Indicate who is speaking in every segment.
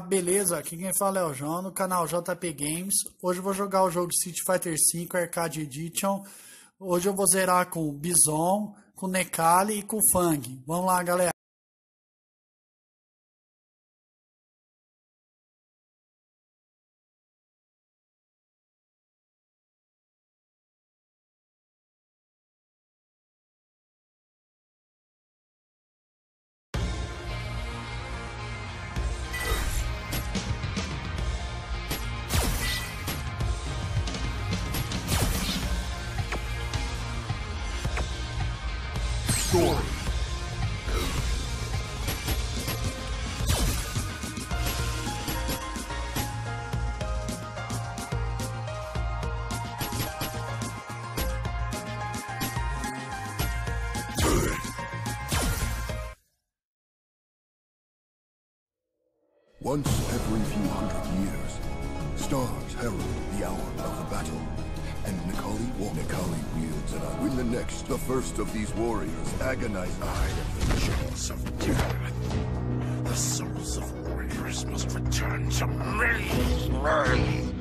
Speaker 1: beleza? Aqui quem fala é o João, no canal JP Games. Hoje eu vou jogar o jogo Street Fighter V Arcade Edition. Hoje eu vou zerar com Bison, com o Nekali e com Fang. Vamos lá, galera.
Speaker 2: Story. Once every few hundred years, stars herald the hour of the battle and Necalli will Necalli wields and I win the next. The first of these warriors agonize I am the jaws of death. The souls of warriors must return to me. Huh?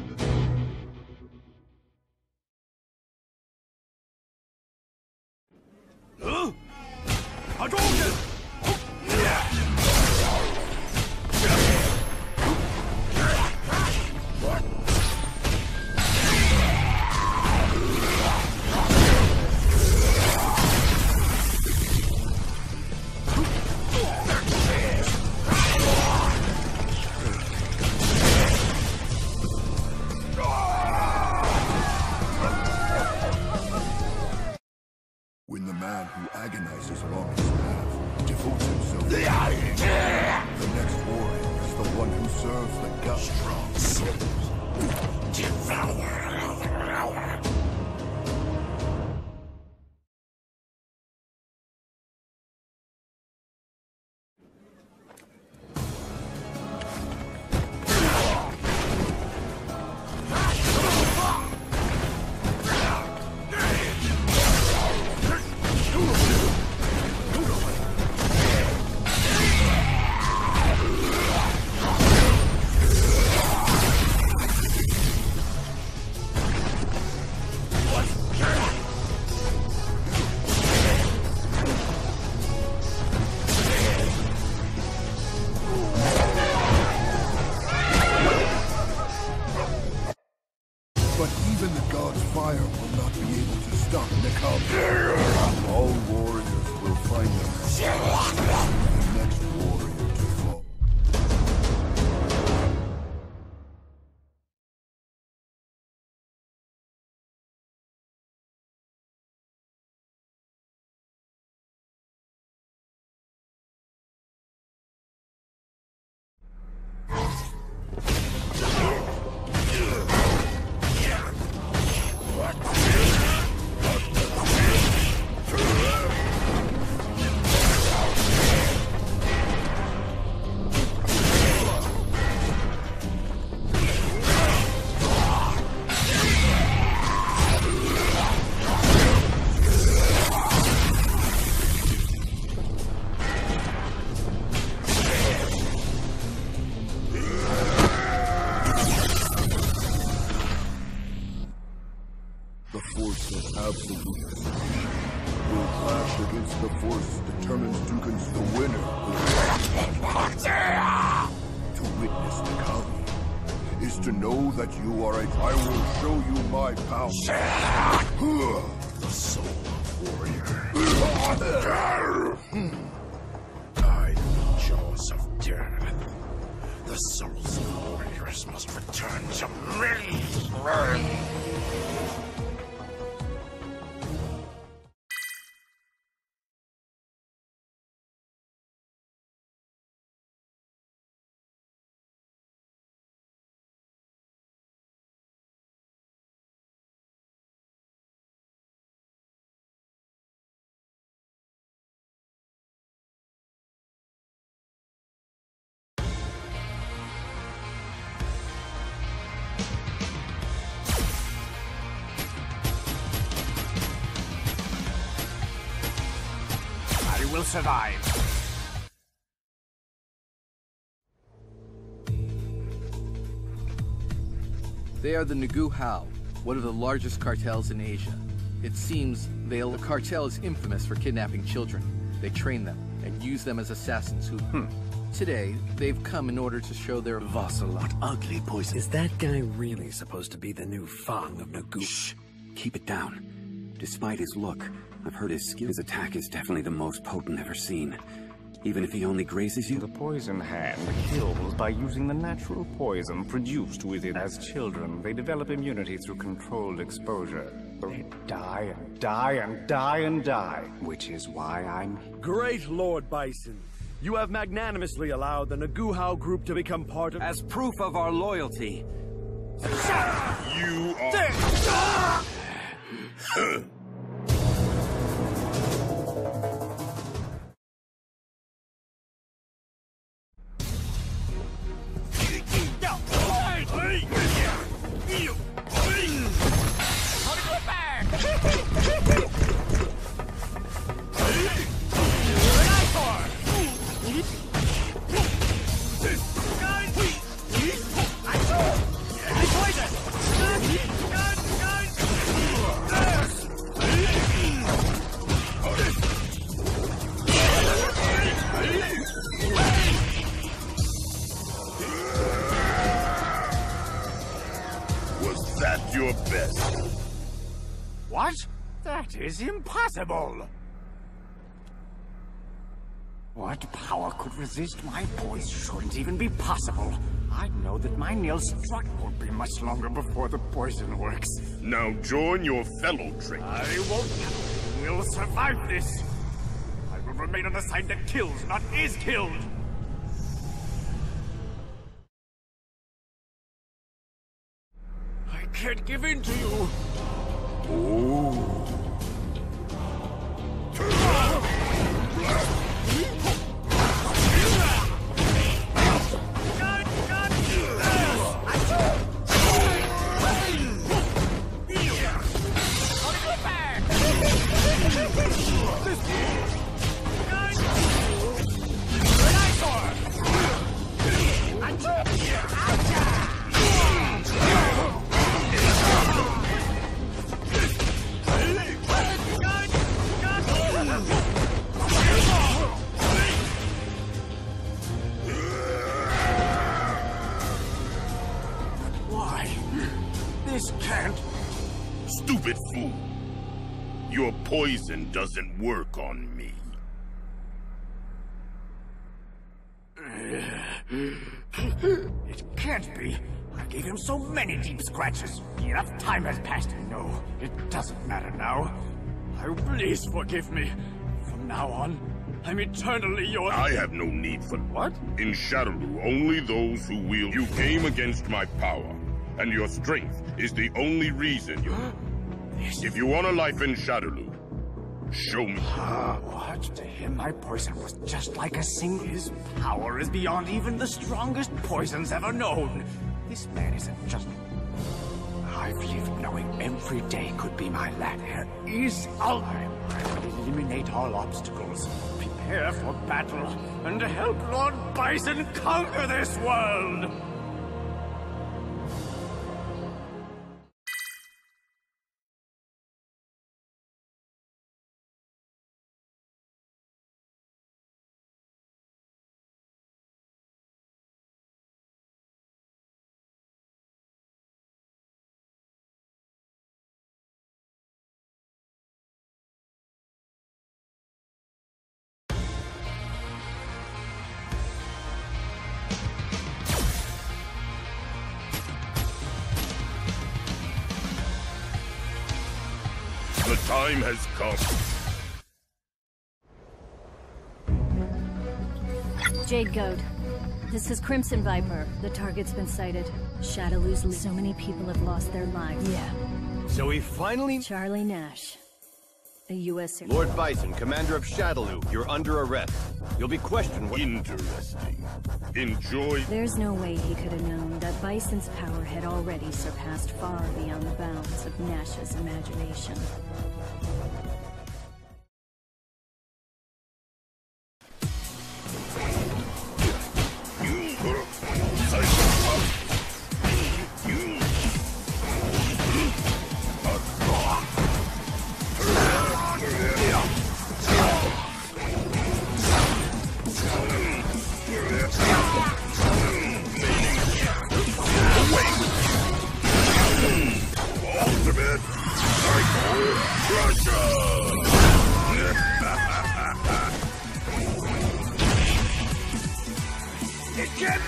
Speaker 2: Man who agonizes along his path devotes himself the. The next warrior is the one who serves the god. Strong soul. Devour. Fire will not be able to stop Necalli. Is to know that you are a. I will show you my power. the soul hmm. of warrior. I am the jaws of death. The souls of warriors must return to me.
Speaker 3: will survive. They are the Nagu Hao, one of the largest cartels in Asia. It seems the cartel is infamous for kidnapping children. They train them and use them as assassins who... Hmm. Today, they've come in order to show their...
Speaker 4: Vassalat ugly poison. Is that guy really supposed to be the new Fang of Nagu?
Speaker 5: Shh! Keep it down. Despite his look, I've heard his skill. His attack is definitely the most potent ever seen. Even if he only grazes you?
Speaker 6: The poison hand kills by using the natural poison produced with it. As children, they develop immunity through controlled exposure. They die and die and die and die, which is why I'm...
Speaker 7: Great Lord Bison! You have magnanimously allowed the Nagu Hao group to become part of...
Speaker 5: As proof of our loyalty.
Speaker 8: You are... Was
Speaker 6: What? That is impossible! What power could resist my voice shouldn't even be possible. I know that my nail strut won't be much longer before the poison works.
Speaker 8: Now join your fellow traitors.
Speaker 6: I won't. We'll survive this. I will remain on the side that kills, not is killed. Can't give in to you. Why?
Speaker 8: Your poison doesn't work on me.
Speaker 6: It can't be. I gave him so many deep scratches. Enough time has passed. No, it doesn't matter now. Oh, please forgive me. From now on, I'm eternally yours.
Speaker 8: I have no need for
Speaker 6: What?
Speaker 8: In Shadaloo, only those who wield... You came against my power, and your strength is the only reason you... If you want a life in Shadaloo, show me.
Speaker 6: Ah, what? To him, my poison was just like a sing. His power is beyond even the strongest poisons ever known. This man isn't just. I've lived knowing every day could be my last. There is all I will eliminate all obstacles, prepare for battle, and help Lord Bison conquer this world.
Speaker 8: Time has come.
Speaker 9: Jade Goat. This is Crimson Viper. The target's been sighted. Shadaloo's le- so many people have lost their lives.
Speaker 7: Yeah. So we finally...
Speaker 9: Charlie Nash. A U.S.
Speaker 10: Lord Bison, commander of Shadaloo, you're under arrest. You'll be questioned what...
Speaker 8: Interesting. Enjoy.
Speaker 9: There's no way he could have known that Bison's power had already surpassed far beyond the bounds of Nash's imagination. Thank you.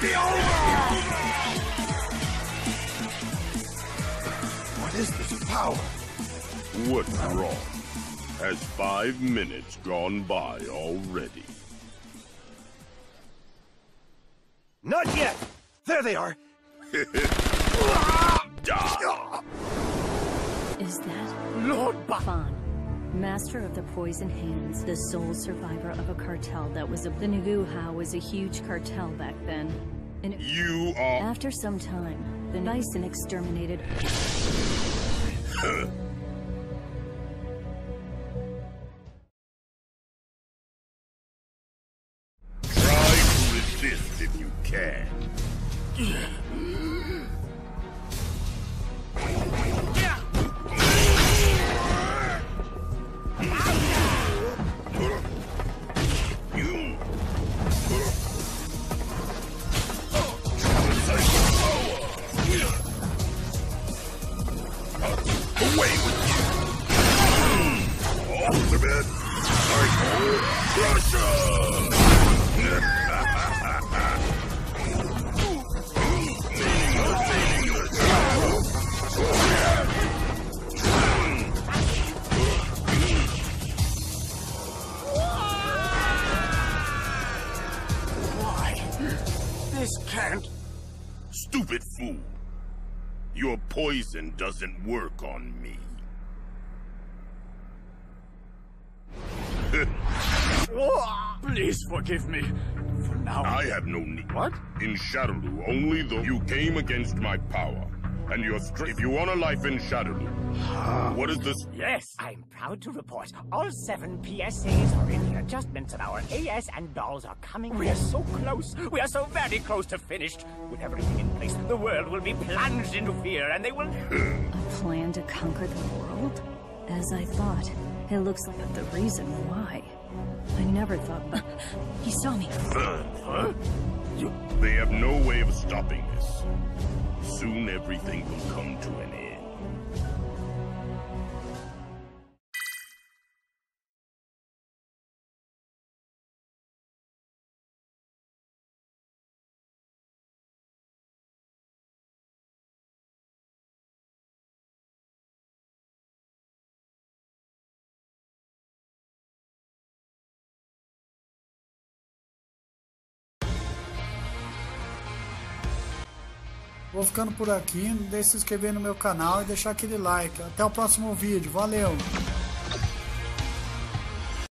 Speaker 9: be over!
Speaker 11: What is this power?
Speaker 8: What's wrong? Has five minutes gone by already?
Speaker 12: Not yet! There they are!
Speaker 9: Is that...
Speaker 11: Lord
Speaker 9: Bison? Master of the Poison Hands, the sole survivor of a cartel that was a the Nuguha was a huge cartel back then. And it-
Speaker 8: You are.
Speaker 9: after some time, the Bison exterminated
Speaker 8: poison doesn't work on me.
Speaker 11: Oh, please forgive me. For now.
Speaker 8: I have no need.
Speaker 11: What?
Speaker 8: In Shadaloo, only though you came against my power. And your strength. If you want a life in Shadaloo, what is this?
Speaker 11: Yes, I'm proud to report all seven PSAs are in. The adjustments of our AS and dolls are coming. We are so close. We are so very close to finished. With everything in place, the world will be plunged into fear, and they will.
Speaker 9: a plan to conquer the world? As I thought, it looks like the reason why. I never thought. he saw me. huh?
Speaker 8: They have no way of stopping this. Soon everything will come to an end.
Speaker 1: Vou ficando por aqui, não deixe de se inscrever no meu canal e deixar aquele like. Até o próximo vídeo, valeu!